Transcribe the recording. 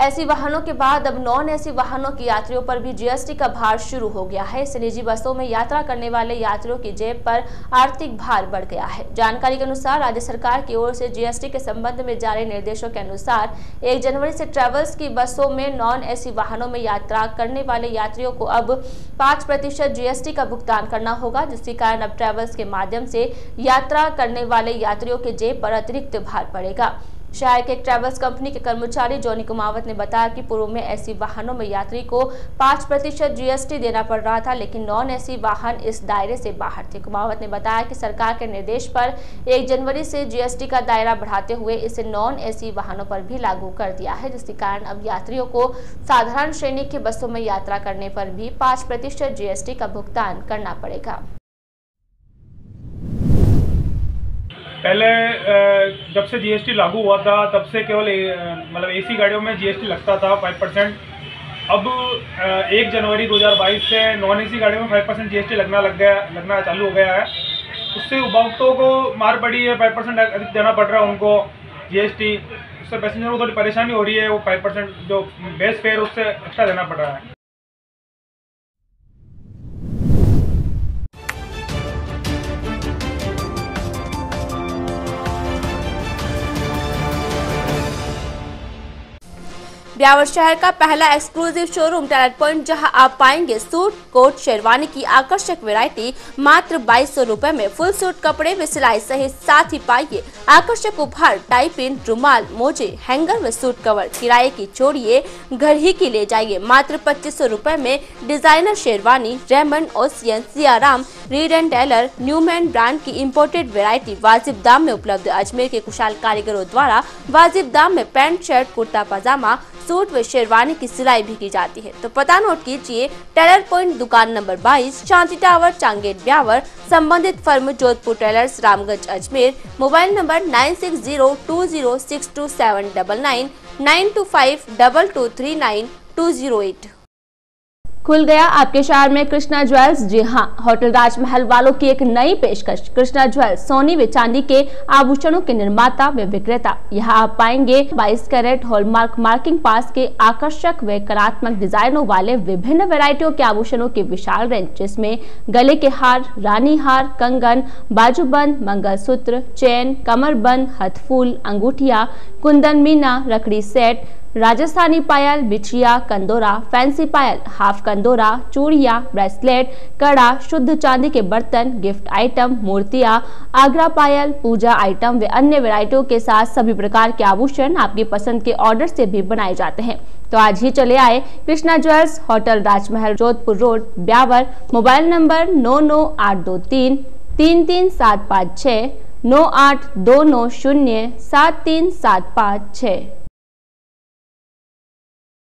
ऐसी वाहनों के बाद अब नॉन ऐसी वाहनों के यात्रियों पर भी जीएसटी का भार शुरू हो गया है। इससे निजी बसों में यात्रा करने वाले यात्रियों की जेब पर आर्थिक भार बढ़ गया है। जानकारी के अनुसार राज्य सरकार की ओर से जीएसटी के संबंध में जारी निर्देशों के अनुसार एक जनवरी से ट्रेवल्स की बसों में नॉन एसी वाहनों में यात्रा करने वाले यात्रियों को अब पाँच प्रतिशत जीएसटी का भुगतान करना होगा, जिसके कारण अब ट्रेवल्स के माध्यम से यात्रा करने वाले यात्रियों के जेब पर अतिरिक्त भार पड़ेगा। शहर के एक ट्रेवल्स कंपनी के कर्मचारी जॉनी कुमावत ने बताया कि पूर्व में ऐसी वाहनों में यात्री को पाँच प्रतिशत जीएसटी देना पड़ रहा था, लेकिन नॉन एसी वाहन इस दायरे से बाहर थे। कुमावत ने बताया कि सरकार के निर्देश पर एक जनवरी से जीएसटी का दायरा बढ़ाते हुए इसे नॉन एसी वाहनों पर भी लागू कर दिया है, जिसके कारण अब यात्रियों को साधारण श्रेणी की बसों में यात्रा करने पर भी पाँच प्रतिशत जीएसटी का भुगतान करना पड़ेगा। पहले जब से जीएसटी लागू हुआ था, तब से केवल मतलब एसी गाड़ियों में जीएसटी लगता था फाइव परसेंट अब एक जनवरी 2022 से नॉन एसी गाड़ियों में फाइव परसेंट जी लगना लग गया, लगना चालू हो गया है। उससे उपभोक्ताओं को मार पड़ी है फाइव परसेंट अधिक देना पड़ रहा है उनको जीएसटी उससे पैसेंजर को थोड़ी परेशानी हो रही है, वो फाइव परसेंट जो बेस फेयर उससे एक्स्ट्रा देना पड़ रहा है। ब्यावर शहर का पहला एक्सक्लूसिव शोरूम टैलेंट पॉइंट, जहाँ आप पाएँगे सूट, कोट, शेरवानी की आकर्षक वैरायटी, मात्र बाईस सौ रूपए में फुल सूट कपड़े व सिलाई सहित साथ ही पाइए आकर्षक उपहार टाइपिन रुमाल, मोजे, हैंगर व सूट कवर। किराए की छोड़िए, घर ही की ले जाइए। मात्र पच्चीस सौ रूपए में designer sherwani, Raymond, ocean, Siyaram, Reid and Taylor, Newman brand की इम्पोर्टेड वेरायटी वाजिब दाम में उपलब्ध। अजमेर के कुशाल कारीगरों द्वारा वाजिब दाम में pant, shirt, kurta, pajama suit व शेरवानी की सिलाई भी की जाती है। तो पता नोट कीजिए, टेलर पॉइंट दुकान नंबर 22 शांति टावर चांगेट ब्यावर, संबंधित firm Jodhpur tailors, Ramganj, Ajmer, mobile number nine six zero two zero six two seven double nine nine two five double two three nine two zero eight. खुल गया। आपके शहर में Krishna jewels? जी हाँ hotel राजमहल वालों की एक नई पेशकश। कृष्णा ज्वेल्स, सोनी व चांदी के आभूषणों के निर्माता व विक्रेता। यहाँ आप पाएँगे 22 कैरेट हॉलमार्क मार्किंग पास के आकर्षक व कलात्मक डिजाइनों वाले विभिन्न वेरायटियों के आभूषणों की विशाल रेंज जिसमें गले के हार, रानी हार, कंगन बाजूबंद मंगलसूत्र, चैन कमरबंद हथफूल, अंगूठिया, कुंदन मीना रकड़ी सेट राजस्थानी पायल, बिछिया, कंदोरा, फैंसी पायल, हाफ़ कंदोरा, चूड़िया, ब्रेसलेट, कड़ा, शुद्ध चांदी के बर्तन, गिफ्ट आइटम, मूर्तियाँ, आगरा पायल, पूजा आइटम व अन्य वेराइटियों के साथ सभी प्रकार के आभूषण आपकी पसंद के ऑर्डर से भी बनाए जाते हैं। तो आज ही चले आए Krishna jewels hotel Rajmahal, Jodhpur road, Beawar, mobile number नौ नौ आठ दो तीन तीन तीन सात पाँच छः नौ आठ दो नौ शून्य, सात तीन सात पाँच छः